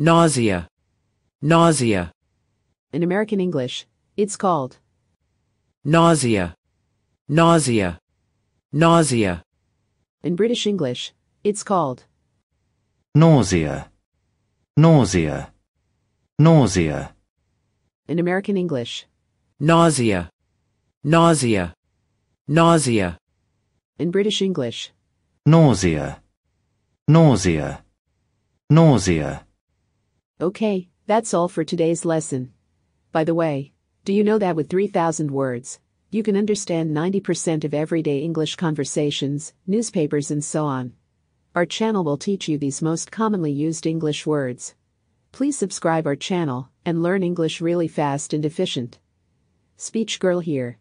nausea, nausea, In American English, it's called nausea, nausea, nausea, In British English, it's called nausea, nausea, nausea, In American English, nausea, nausea, nausea, In British English, nausea, nausea, nausea. Okay, that's all for today's lesson. By the way, do you know that with 3,000 words, you can understand 90% of everyday English conversations, newspapers, and so on? Our channel will teach you these most commonly used English words. Please subscribe our channel and learn English really fast and efficient. Speech Girl here.